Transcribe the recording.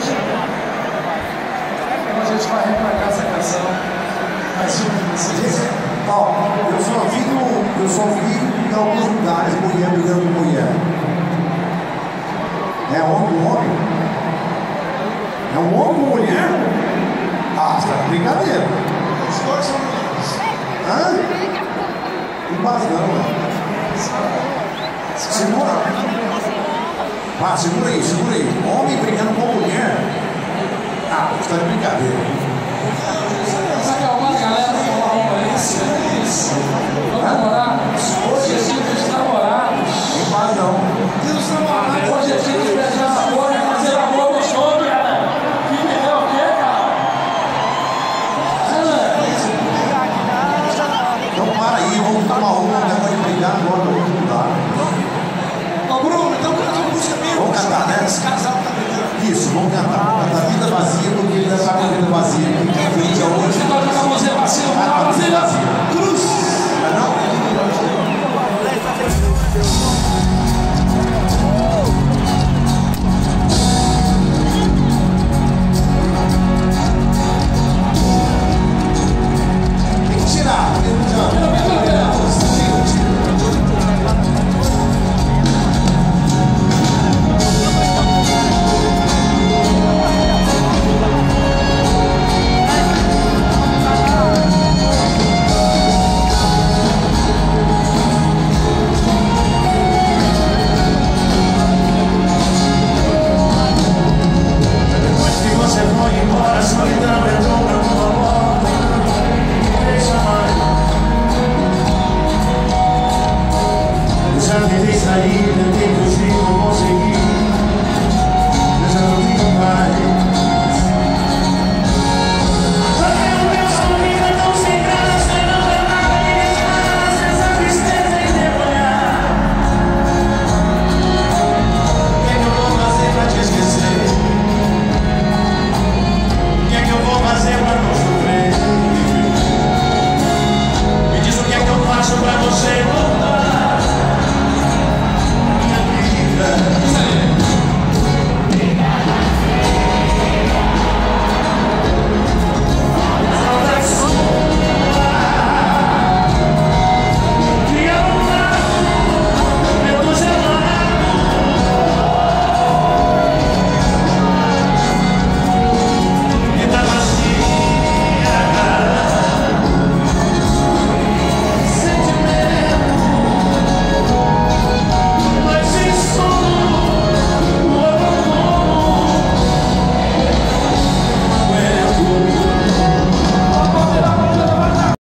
hoje. Então a gente vai repagar essa canção. Uma vocês. Ó, eu só vi, no, eu só vi em alguns lugares mulher brigando com mulher. É homem com homem? É um homem com mulher? Ah, você tá com brincadeira. Os dois são mulheres. Hã? Não faz não, né? Segura. Ah, segura aí, segura aí. Homem brigando com mulher? Ah, você tá de brincadeira.